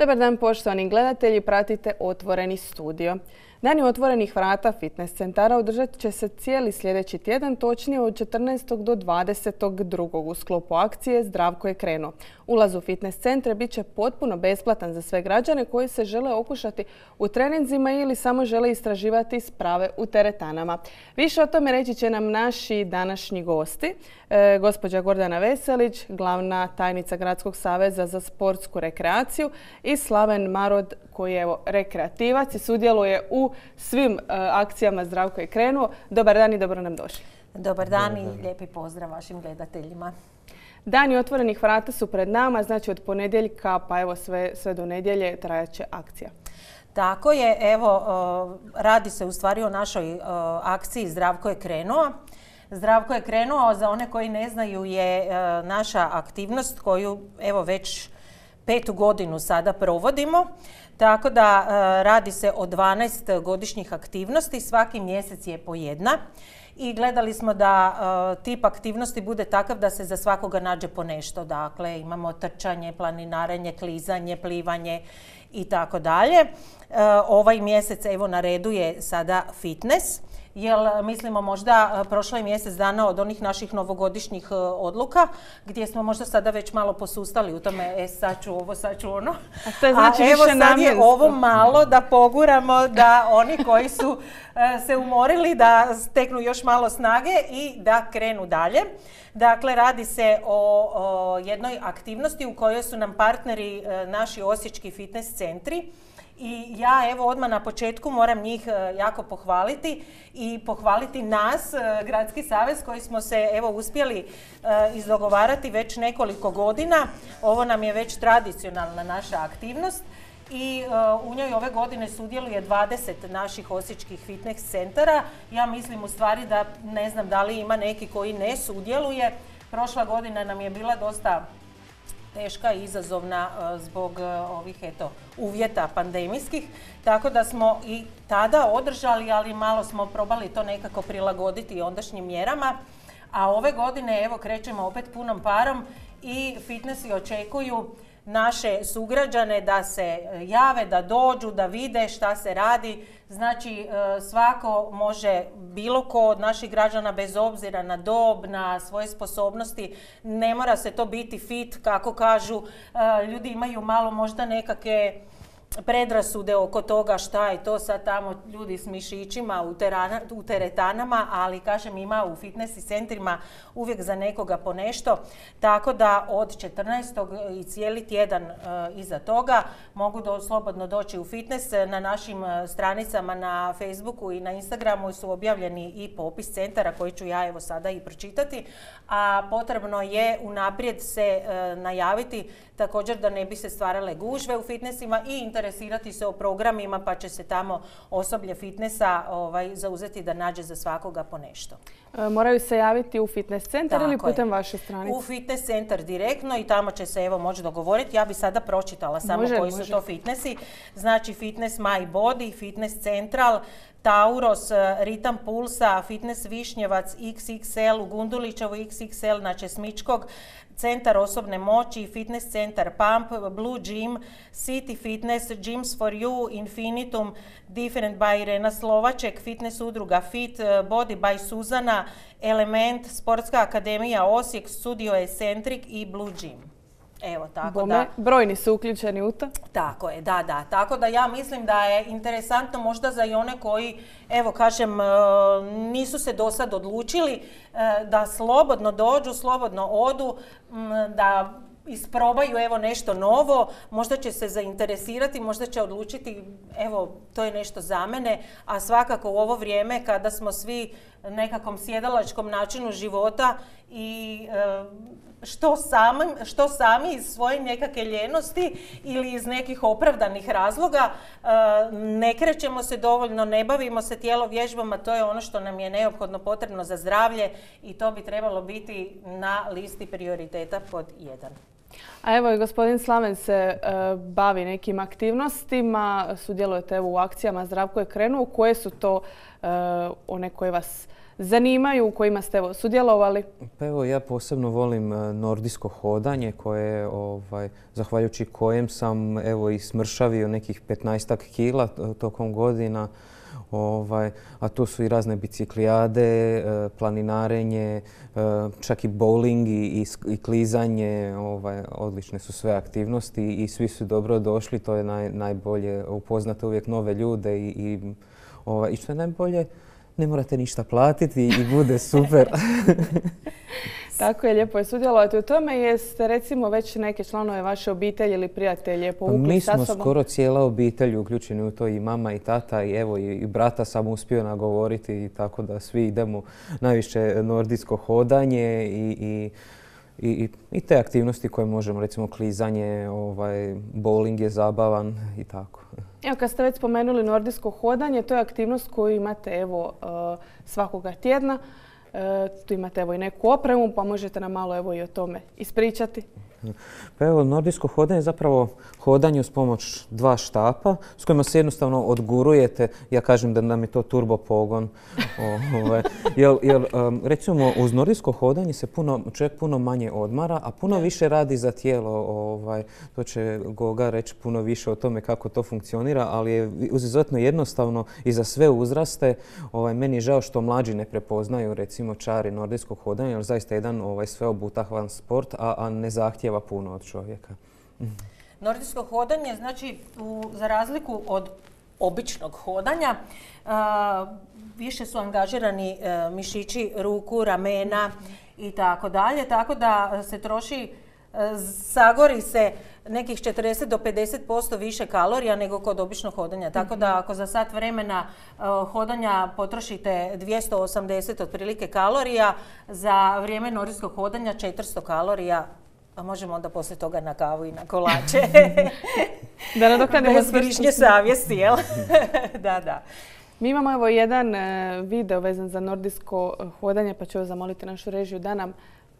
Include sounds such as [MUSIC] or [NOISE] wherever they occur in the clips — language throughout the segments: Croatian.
Dobar dan poštovani gledatelji, pratite Otvoreni studio. Dani otvorenih vrata fitness centara održat će se cijeli sljedeći tjedan, točnije od 14. do 22. u sklopu akcije Zdravko je krenuo. Ulaz u fitness centre bit će potpuno besplatan za sve građane koji se žele okušati u treninzima ili samo žele istraživati sprave u teretanama. Više o tome reći će nam naši današnji gosti. E, gospođa Gordana Veselić, glavna tajnica Gradskog saveza za sportsku rekreaciju i Slaven Marod koji je evo, rekreativac i sudjeluje u svim e, akcijama Zdravko je krenuo. Dobar dan i dobro nam došli. Dobar dan i lijepi pozdrav vašim gledateljima. Dani otvorenih vrata su pred nama, znači od ponedjeljka pa evo sve, sve do nedjelje trajaće akcija. Tako je, evo radi se u stvari o našoj akciji Zdravko je krenuo. Zdravko je krenuo, za one koji ne znaju je e, naša aktivnost koju evo već petu godinu sada provodimo. Tako da e, radi se o 12 godišnjih aktivnosti, svaki mjesec je po jedna i gledali smo da e, tip aktivnosti bude takav da se za svakoga nađe po nešto. Dakle, imamo trčanje, planinarenje, klizanje, plivanje i tako dalje. Ovaj mjesec evo na redu je sada fitness jer mislimo možda prošlo je mjesec dana od onih naših novogodišnjih e, odluka gdje smo možda sada već malo posustali u tome e sad ću ovo, sad ću ono. A, to je znači evo sad je ovo malo da poguramo da oni koji su e, se umorili da steknu još malo snage i da krenu dalje. Dakle, radi se o, jednoj aktivnosti u kojoj su nam partneri e, naši osječki fitness centri i ja evo odmah na početku moram njih e, jako pohvaliti i pohvaliti nas, e, Gradski savez koji smo se evo uspjeli e, izdogovarati već nekoliko godina. Ovo nam je već tradicionalna naša aktivnost i u njoj ove godine sudjeluje 20 naših osječkih fitness centara. Ja mislim u stvari da ne znam da li ima neki koji ne sudjeluje. Prošla godina nam je bila dosta teška i izazovna e, zbog e, ovih uvjeta pandemijskih. Tako da smo i tada održali, ali malo smo probali to nekako prilagoditi ondašnjim mjerama. A ove godine evo krećemo opet punom parom i fitnessi očekuju naše sugrađane da se jave, da dođu, da vide šta se radi. Znači e, svako može, bilo ko od naših građana bez obzira na dob, na svoje sposobnosti, ne mora se to biti fit kako kažu. E, ljudi imaju malo možda nekakve predrasude oko toga šta je to sad tamo ljudi s mišićima u, u teretanama, ali kažem ima u fitness centrima uvijek za nekoga po nešto. Tako da od 14. i cijeli tjedan e, iza toga mogu do, slobodno doći u fitness. Na našim e, stranicama na Facebooku i na Instagramu su objavljeni i popis centara koji ću ja evo sada i pročitati. A potrebno je unaprijed se e, najaviti također da ne bi se stvarale gužve u fitnessima i interesirati se o programima pa će se tamo osoblje fitnessa ovaj, zauzeti da nađe za svakoga po nešto. E, moraju se javiti u fitness centar ili putem vaše stranice? U fitness centar direktno i tamo će se evo moći dogovoriti. Ja bi sada pročitala samo koji su to fitnessi. Znači fitness My Body, fitness central, Tauros, e, Ritam Pulsa, Fitness Višnjevac, XXL u Gundulićevu, XXL na Česmičkog, Centar osobne moći, Fitness centar Pump, Blue Gym, City Fitness, Gyms for You, Infinitum, Different by Irena Slovaček, Fitness udruga Fit, e, Body by Suzana, Element, Sportska akademija Osijek, Studio Eccentric i Blue Gym. Evo, tako da... Brojni su uključeni u to. Tako je, da, da. Tako da ja mislim da je interesantno možda za i one koji, evo kažem, e, nisu se do sad odlučili e, da slobodno dođu, slobodno odu, da isprobaju evo nešto novo, možda će se zainteresirati, možda će odlučiti evo to je nešto za mene, a svakako u ovo vrijeme kada smo svi nekakvom sjedalačkom načinu života i e, što sami, što sami iz svoje nekakve ljenosti ili iz nekih opravdanih razloga e, ne krećemo se dovoljno, ne bavimo se tijelo vježbama, to je ono što nam je neophodno potrebno za zdravlje i to bi trebalo biti na listi prioriteta pod jedan. A evo i gospodin Slaven se e, bavi nekim aktivnostima, sudjelujete u akcijama Zdravko je krenuo. Koje su to e, one koje vas zanimaju, u kojima ste sudjelovali? Pa evo, ja posebno volim e, nordijsko hodanje koje, ovaj, zahvaljujući kojem sam evo, i smršavio nekih 15 kila tokom godina. Ovaj, a tu su i razne biciklijade, e, planinarenje, e, čak i bowling i, i klizanje. Ovaj, odlične su sve aktivnosti i svi su dobro došli. To je naj, najbolje upoznati uvijek nove ljude i, i, ovaj, i što je najbolje, ne morate ništa platiti i bude super. [LAUGHS] [LAUGHS] Tako je, lijepo je sudjelovati u tome. Jeste recimo već neke članove vaše obitelji ili prijatelje povukli Mi smo skoro cijela obitelj uključeni u to i mama i tata i evo i, brata sam uspio nagovoriti i tako da svi idemo najviše nordijsko hodanje i, i i, i te aktivnosti koje možemo, recimo klizanje, ovaj, bowling je zabavan i tako. Evo kad ste već spomenuli nordijsko hodanje, to je aktivnost koju imate evo eh, svakoga tjedna. Eh, tu imate evo i neku opremu pa možete nam malo evo i o tome ispričati. Pa evo, nordijsko hodanje je zapravo hodanje uz pomoć dva štapa s kojima se jednostavno odgurujete. Ja kažem da nam je to turbo pogon. Ovaj, jer, recimo uz nordijsko hodanje se puno, čovjek puno manje odmara, a puno više radi za tijelo. Ovaj, to će Goga reći puno više o tome kako to funkcionira, ali je izuzetno jednostavno i za sve uzraste. Ovaj, meni je žao što mlađi ne prepoznaju recimo čari nordijskog hodanja, jer zaista jedan ovaj, sveobutahvan sport, a, a ne zahtjeva puno od čovjeka. Nordijsko hodanje, znači za razliku od običnog hodanja, više su angažirani e, mišići ruku, ramena i tako dalje, tako da se troši, e, sagori se nekih 40 do 50% više kalorija nego kod običnog hodanja. Tako da ako za sat vremena e, hodanja potrošite 280 otprilike kalorija, za vrijeme nordijskog hodanja 400 kalorija a možemo onda poslije toga na kavu i na kolače. [LAUGHS] da nadoknadimo grižnje savjesti, jel? [LAUGHS] da, da. Mi imamo evo jedan e, video vezan za nordijsko e, hodanje, pa ću vas zamoliti našu režiju da nam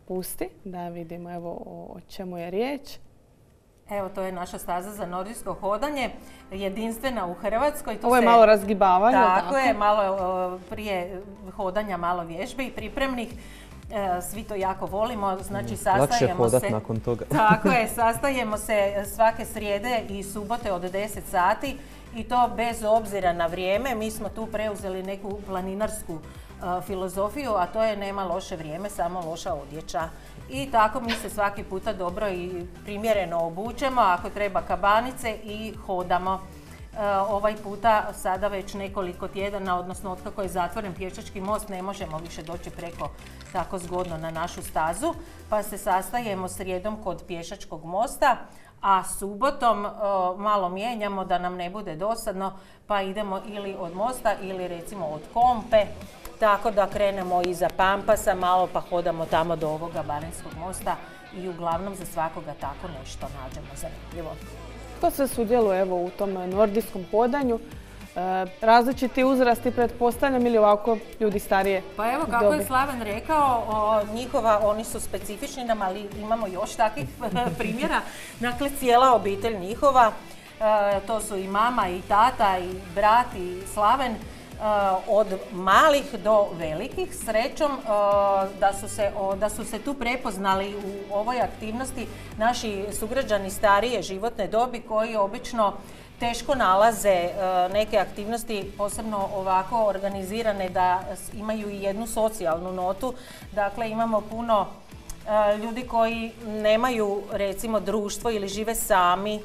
pusti, da vidimo evo o čemu je riječ. Evo, to je naša staza za nordijsko hodanje, jedinstvena u Hrvatskoj. Ovo je malo razgibavanje. Tako, je, malo prije hodanja, malo vježbe i pripremnih. E, svi to jako volimo, znači sastajemo se... nakon toga. [LAUGHS] Tako je, [LAUGHS] sastajemo se svake srijede i subote od 10 sati i to bez obzira na vrijeme. Mi smo tu preuzeli neku planinarsku e, filozofiju, a to je nema loše vrijeme, samo loša odjeća. I tako mi se svaki puta dobro i primjereno obučemo, ako treba kabanice i hodamo. E, ovaj puta sada već nekoliko tjedana, odnosno otkako je zatvoren pješački most, ne možemo više doći preko tako zgodno na našu stazu, pa se sastajemo srijedom kod pješačkog mosta, a subotom e, malo mijenjamo da nam ne bude dosadno, pa idemo ili od mosta ili recimo od kompe, tako da krenemo iza Pampasa malo pa hodamo tamo do ovoga Barenskog mosta i uglavnom za svakoga tako nešto nađemo zanimljivo. Ko se sudjeluje evo, u tom nordijskom hodanju? E, različiti uzrasti pretpostavljam ili ovako ljudi starije Pa evo kako je Slaven rekao, njihova, oni su specifični nam, ali imamo još takvih [LAUGHS] primjera. Dakle, cijela obitelj njihova, e, to su i mama i tata i brat i Slaven, od malih do velikih. Srećom eh, da su, se, da su se tu prepoznali u ovoj aktivnosti naši sugrađani starije životne dobi koji obično teško nalaze eh, neke aktivnosti, posebno ovako organizirane da imaju i jednu socijalnu notu. Dakle, imamo puno ljudi koji nemaju recimo društvo ili žive sami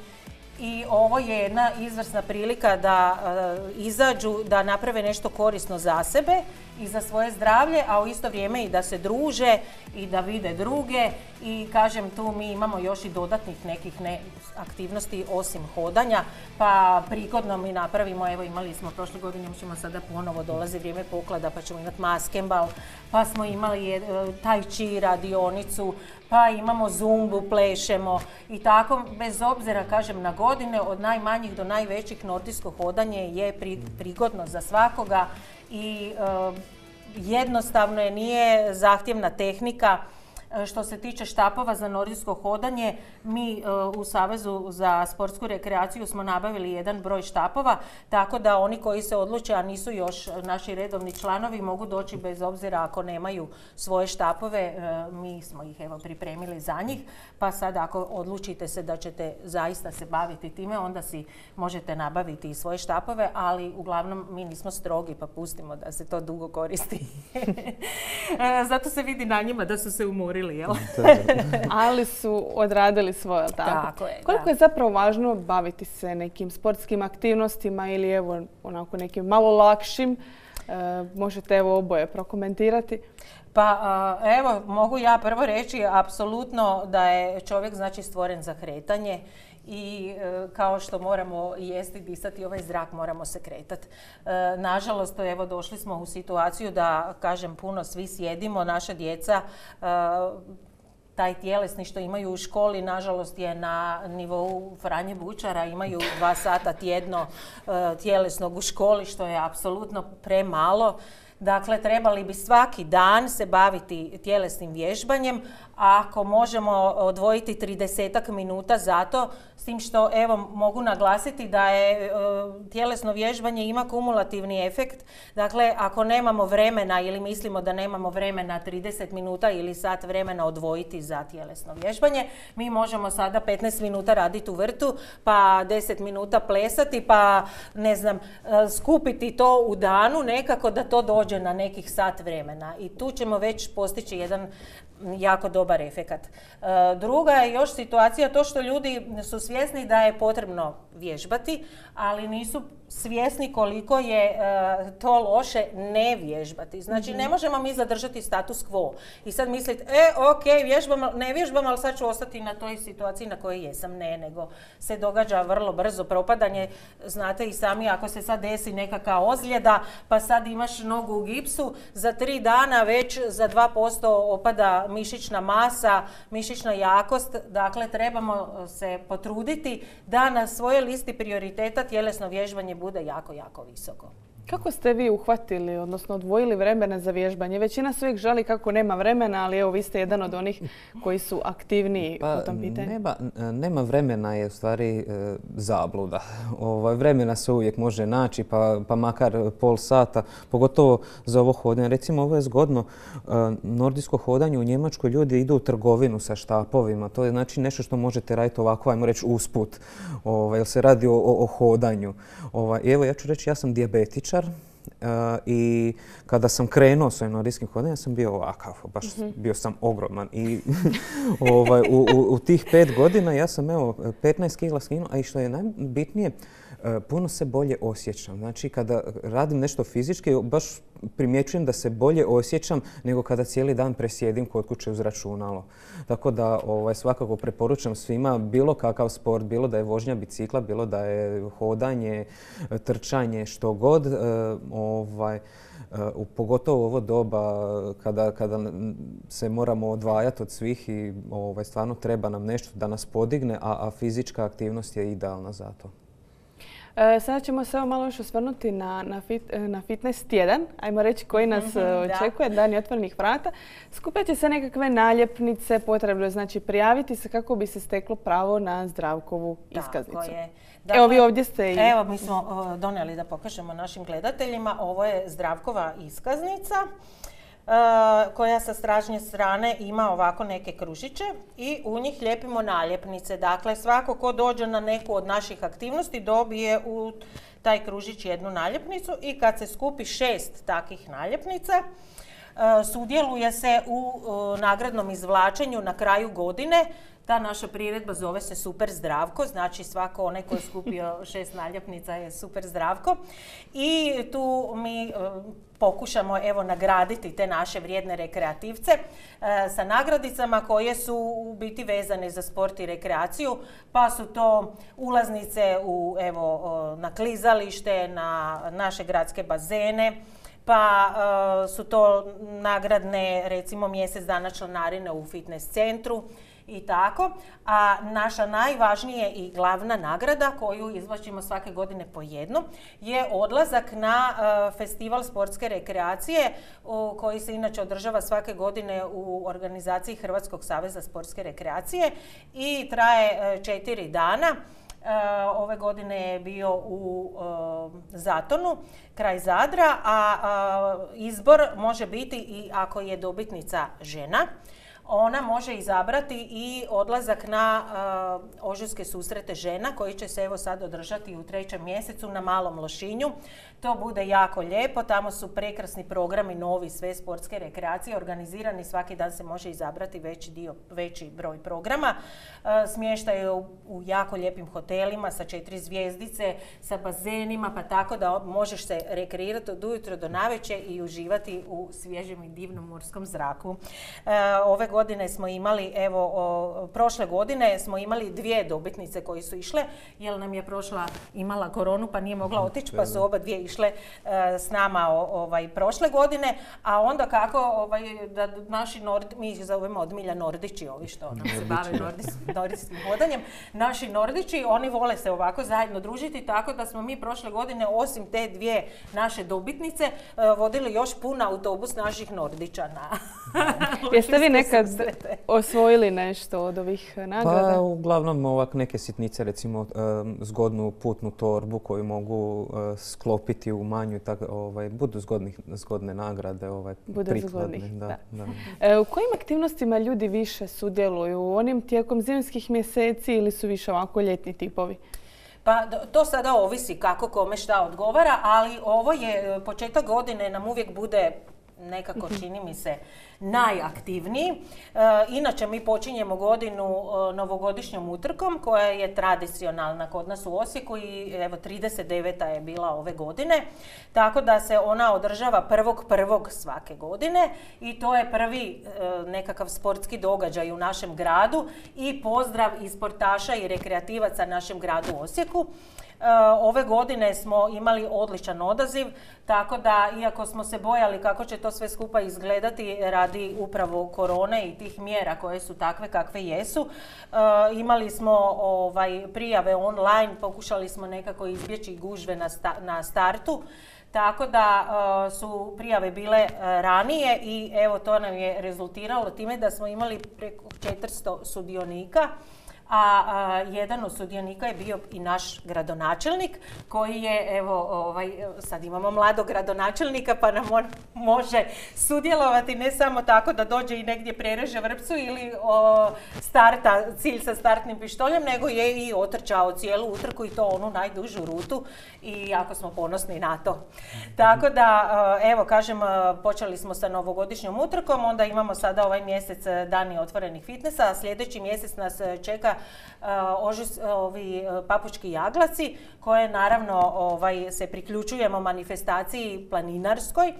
i ovo je jedna izvrsna prilika da e, izađu, da naprave nešto korisno za sebe i za svoje zdravlje, a u isto vrijeme i da se druže i da vide druge. I kažem tu mi imamo još i dodatnih nekih ne, aktivnosti osim hodanja, pa prigodno mi napravimo, evo imali smo prošle godine, ćemo sada ponovo dolazi vrijeme poklada pa ćemo imati maskembal, pa smo imali e, taj chi radionicu, pa imamo zumbu, plešemo i tako, bez obzira, kažem, na godine, od najmanjih do najvećih nordijsko hodanje je prigodno za svakoga i e, jednostavno je, nije zahtjevna tehnika, što se tiče štapova za nordijsko hodanje, mi e, u Savezu za sportsku rekreaciju smo nabavili jedan broj štapova, tako da oni koji se odluče, a nisu još naši redovni članovi, mogu doći bez obzira ako nemaju svoje štapove. E, mi smo ih evo pripremili za njih, pa sad ako odlučite se da ćete zaista se baviti time, onda si možete nabaviti i svoje štapove, ali uglavnom mi nismo strogi pa pustimo da se to dugo koristi. [LAUGHS] Zato se vidi na njima da su se umorili [LAUGHS] Ali su odradili svoje, tako? je, Koliko je zapravo važno baviti se nekim sportskim aktivnostima ili evo onako nekim malo lakšim? E, možete evo oboje prokomentirati. Pa evo, mogu ja prvo reći apsolutno da je čovjek znači stvoren za kretanje i e, kao što moramo jesti, disati ovaj zrak, moramo se kretati. E, nažalost, evo došli smo u situaciju da, kažem, puno svi sjedimo, naša djeca e, taj tjelesni što imaju u školi, nažalost je na nivou Franje Bučara, imaju dva sata tjedno tjelesnog u školi, što je apsolutno premalo. Dakle, trebali bi svaki dan se baviti tjelesnim vježbanjem, a ako možemo odvojiti 30 minuta za to, s tim što evo mogu naglasiti da je e, tjelesno vježbanje ima kumulativni efekt. Dakle, ako nemamo vremena ili mislimo da nemamo vremena 30 minuta ili sat vremena odvojiti za tjelesno vježbanje, mi možemo sada 15 minuta raditi u vrtu, pa 10 minuta plesati, pa ne znam, e, skupiti to u danu nekako da to dođe na nekih sat vremena. I tu ćemo već postići jedan jako dobar efekat. E, druga je još situacija to što ljudi su svjesni da je potrebno vježbati, ali nisu svjesni koliko je e, to loše ne vježbati. Znači, ne mhm. možemo mi zadržati status quo i sad misliti, e, ok, vježbam, ne vježbam, ali sad ću ostati na toj situaciji na kojoj jesam. Ne, nego se događa vrlo brzo propadanje. Znate i sami, ako se sad desi nekakva ozljeda, pa sad imaš nogu u gipsu, za tri dana već za 2% opada mišićna masa, mišićna jakost. Dakle, trebamo se potruditi da na svojoj listi prioriteta tjelesno vježbanje bude jako, jako visoko. Kako ste vi uhvatili, odnosno odvojili vremena za vježbanje? Većina svih žali kako nema vremena, ali evo vi ste jedan od onih koji su aktivniji pa, u tom pitanju. Nema, nema vremena je u stvari e, zabluda. Ovaj, vremena se uvijek može naći, pa, pa makar pol sata, pogotovo za ovo hodanje. Recimo, ovo je zgodno. E, nordijsko hodanje u Njemačkoj ljudi idu u trgovinu sa štapovima. To je znači nešto što možete raditi ovako, ajmo reći, usput. Ovaj, jer se radi o, o, hodanju. Ovaj, evo, ja ću reći, ja sam dijabetičar i kada sam krenuo s ovim nordijskim hodanjem, ja sam bio ovakav, baš mhm. bio sam ogroman. I [LAUGHS] ovaj, u, u, tih pet godina ja sam evo 15 kila skinuo, a i što je najbitnije, E, puno se bolje osjećam. Znači, kada radim nešto fizički, baš primjećujem da se bolje osjećam nego kada cijeli dan presjedim kod kuće uz računalo. Tako da ovaj, svakako preporučam svima bilo kakav sport, bilo da je vožnja bicikla, bilo da je hodanje, trčanje, što god. E, ovaj, e, pogotovo ovo doba kada, kada se moramo odvajati od svih i ovaj, stvarno treba nam nešto da nas podigne, a, a fizička aktivnost je idealna za to. E, sada ćemo se malo još osvrnuti na, na, e, na fitness tjedan, ajmo reći koji nas mm -hmm, očekuje, dan otvorenih vrata. Skupljat će se nekakve naljepnice, potrebno je znači prijaviti se kako bi se steklo pravo na zdravkovu iskaznicu. Je. evo vi ovdje ste i... Evo mi smo donijeli da pokažemo našim gledateljima. Ovo je zdravkova iskaznica. Eh, koja sa stražnje strane ima ovako neke kružiće i u njih lijepimo naljepnice. Dakle, svako ko dođe na neku od naših aktivnosti dobije u taj kružić jednu naljepnicu i kad se skupi šest takih naljepnica, eh, sudjeluje se u eh, nagradnom izvlačenju na kraju godine ta naša priredba zove se Super zdravko, znači svako onaj koji je skupio [LAUGHS] šest naljepnica je super zdravko. I tu mi e, pokušamo evo nagraditi te naše vrijedne rekreativce e, sa nagradicama koje su u biti vezane za sport i rekreaciju, pa su to ulaznice u, evo, na klizalište, na naše gradske bazene, pa e, su to nagradne recimo mjesec dana članarine u fitness centru i tako. A naša najvažnija i glavna nagrada koju izvlačimo svake godine po jednu je odlazak na e, festival sportske rekreacije koji se inače održava svake godine u organizaciji Hrvatskog saveza sportske rekreacije i traje e, četiri dana. Ove godine je bio u Zatonu, kraj Zadra, a izbor može biti i ako je dobitnica žena ona može izabrati i odlazak na uh, ožujske susrete žena koji će se evo sad održati u trećem mjesecu na Malom Lošinju. To bude jako lijepo, tamo su prekrasni programi, novi, sve sportske rekreacije, organizirani, svaki dan se može izabrati veći, dio, veći broj programa. Uh, smještaj u, u jako lijepim hotelima sa četiri zvijezdice, sa bazenima, pa tako da možeš se rekreirati od ujutro do naveče i uživati u svježem i divnom morskom zraku. Uh, ove godine smo imali, evo, prošle godine smo imali dvije dobitnice koji su išle, jer nam je prošla imala koronu pa nije mogla otići, pa su oba dvije išle e, s nama ovaj, prošle godine, a onda kako ovaj, da naši Nord, mi ih zovemo od Milja Nordići, ovi što nam se bave nordijskim hodanjem, naši Nordići, oni vole se ovako zajedno družiti, tako da smo mi prošle godine, osim te dvije naše dobitnice, e, vodili još pun autobus naših Nordića na Jeste vi [LAUGHS] nekad [LAUGHS] osvojili nešto od ovih nagrada? Pa uglavnom ovak neke sitnice, recimo zgodnu putnu torbu koju mogu e, sklopiti u manju, tako, ovaj, budu zgodne nagrade, ovaj, Bude prikladne. Da, e, u kojim aktivnostima ljudi više sudjeluju? U onim tijekom zimskih mjeseci ili su više ovako ljetni tipovi? Pa to sada ovisi kako kome šta odgovara, ali ovo je početak godine nam uvijek bude nekako čini mi se najaktivniji. E, inače mi počinjemo godinu e, novogodišnjom utrkom koja je tradicionalna kod nas u Osijeku i evo 39. je bila ove godine. Tako da se ona održava prvog prvog svake godine i to je prvi e, nekakav sportski događaj u našem gradu i pozdrav i sportaša i rekreativaca našem gradu Osijeku. E, ove godine smo imali odličan odaziv, tako da iako smo se bojali kako će to sve skupa izgledati radi upravo korone i tih mjera koje su takve kakve jesu, e, imali smo ovaj, prijave online, pokušali smo nekako izbjeći gužve na, na startu. Tako da e, su prijave bile ranije i evo to nam je rezultiralo time da smo imali preko 400 sudionika a, jedan od sudionika je bio i naš gradonačelnik koji je, evo, ovaj, sad imamo mladog gradonačelnika pa nam on može sudjelovati ne samo tako da dođe i negdje prereže vrpcu ili starta cilj sa startnim pištoljem, nego je i otrčao cijelu utrku i to onu najdužu rutu i jako smo ponosni na to. Tako da, evo, kažem, počeli smo sa novogodišnjom utrkom, onda imamo sada ovaj mjesec dani otvorenih fitnessa, a sljedeći mjesec nas čeka ožis, ovi papučki jaglaci koje naravno ovaj, se priključujemo manifestaciji planinarskoj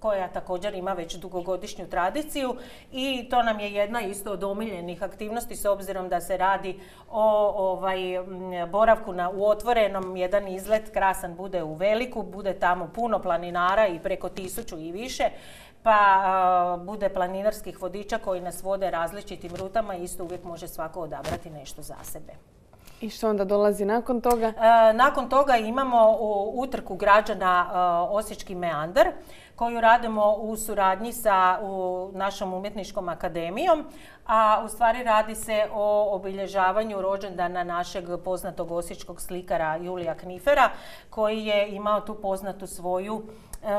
koja također ima već dugogodišnju tradiciju i to nam je jedna isto od omiljenih aktivnosti s obzirom da se radi o ovaj, boravku na, u otvorenom, jedan izlet krasan bude u Veliku, bude tamo puno planinara i preko tisuću i više pa bude planinarskih vodiča koji nas vode različitim rutama i isto uvijek može svako odabrati nešto za sebe. I što onda dolazi nakon toga? nakon toga imamo utrku građana Osječki meandar koju radimo u suradnji sa u našom umjetničkom akademijom, a u stvari radi se o obilježavanju rođendana našeg poznatog osječkog slikara Julija Knifera koji je imao tu poznatu svoju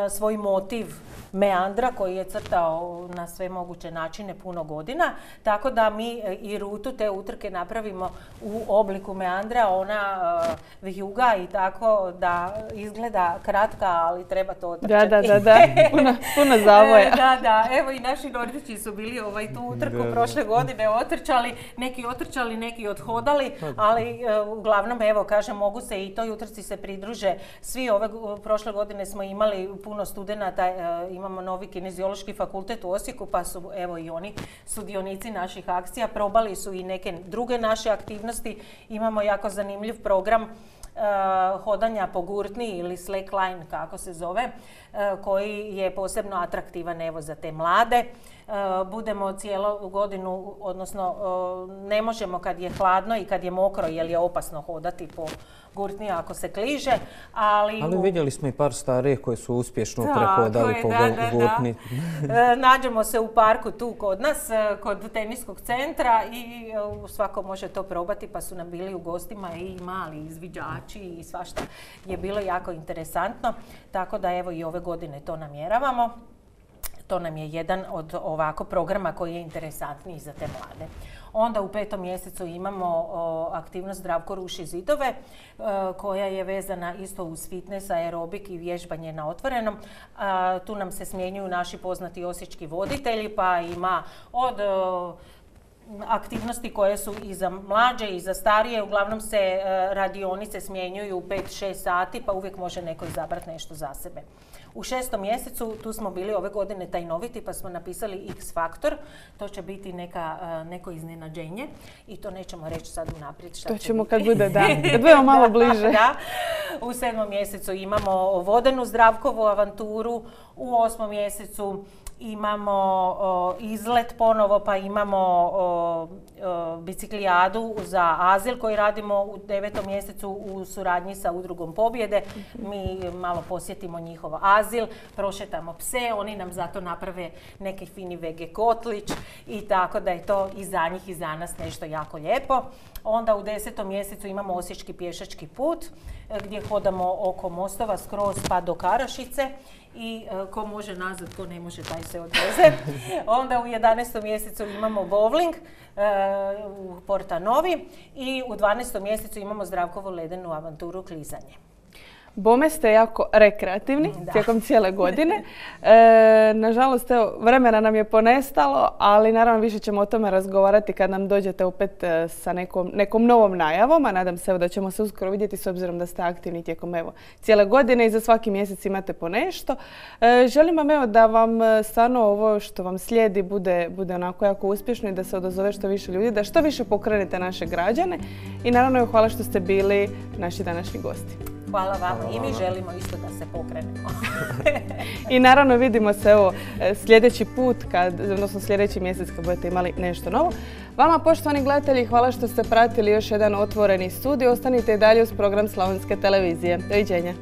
svoj motiv meandra koji je crtao na sve moguće načine puno godina. Tako da mi e, i rutu te utrke napravimo u obliku meandra, ona uh, vijuga i tako da izgleda kratka, ali treba to otrčati. Da, da, da, da. Puno, puno zavoja. da, da. Evo i naši nordići su bili ovaj tu utrku prošle godine otrčali. Neki otrčali, neki odhodali, ali uglavnom, evo, kažem, mogu se i toj utrci se pridruže. Svi ove prošle godine smo imali puno studenata, e, imamo novi kineziološki fakultet u Osijeku, pa su evo i oni sudionici naših akcija. Probali su i neke druge naše aktivnosti. Imamo jako zanimljiv program hodanja po gurtni ili slackline kako se zove, koji je posebno atraktivan evo za te mlade. Budemo cijelu godinu, odnosno ne možemo kad je hladno i kad je mokro jer je opasno hodati po gurtni ako se kliže. Ali, ali vidjeli smo i par starih koji su uspješno prehodali po gurtni. Nađemo se u parku tu kod nas, kod teniskog centra i svako može to probati pa su nam bili u gostima i mali izviđači i svašta je bilo jako interesantno. Tako da evo i ove godine to namjeravamo. To nam je jedan od ovako programa koji je interesantniji za te mlade. Onda u petom mjesecu imamo aktivnost Zdravko ruši zidove e, koja je vezana isto uz fitness, aerobik i vježbanje na otvorenom. tu nam se smjenjuju naši poznati osječki voditelji pa ima od aktivnosti koje su i za mlađe i za starije. Uglavnom se e, radionice smjenjuju u 5-6 sati pa uvijek može neko izabrati nešto za sebe. U šestom mjesecu tu smo bili ove godine tajnoviti pa smo napisali X faktor. To će biti neka, e, neko iznenađenje i to nećemo reći sad unaprijed šta To ćemo kad bude, da. [LAUGHS] Kad budemo malo bliže. da. U sedmom mjesecu imamo vodenu zdravkovu avanturu. U osmom mjesecu imamo izlet ponovo, pa imamo biciklijadu za azil koji radimo u devetom mjesecu u suradnji sa udrugom Pobjede. Mi malo posjetimo njihov azil, prošetamo pse, oni nam zato naprave neki fini vege kotlić i tako da je to i za njih i za nas nešto jako lijepo. Onda u desetom mjesecu imamo osječki pješački put e, gdje hodamo oko mostova skroz pa do Karašice i e, ko može nazad, ko ne može, taj se odveze. [LAUGHS] Onda u 11. mjesecu imamo bowling e, u Porta Novi i u 12. mjesecu imamo zdravkovu ledenu avanturu klizanje. Bome ste jako rekreativni tijekom cijele [LAUGHS] godine. E, nažalost, evo, vremena nam je ponestalo, ali naravno više ćemo o tome razgovarati kad nam dođete opet e, sa nekom, nekom novom najavom, a nadam se evo, da ćemo se uskoro vidjeti s obzirom da ste aktivni tijekom evo, cijele godine i za svaki mjesec imate po nešto. E, želim vam evo, da vam stvarno ovo što vam slijedi bude, bude onako jako uspješno i da se odazove što više ljudi, da što više pokrenete naše građane i naravno hvala što ste bili naši današnji gosti. Hvala vama i mi želimo isto da se pokrenemo. [LAUGHS] I naravno vidimo se evo sljedeći put, kad, odnosno sljedeći mjesec kad budete imali nešto novo. Vama poštovani gledatelji hvala što ste pratili još jedan otvoreni studij. Ostanite i dalje uz program Slavonske televizije. Doviđenja.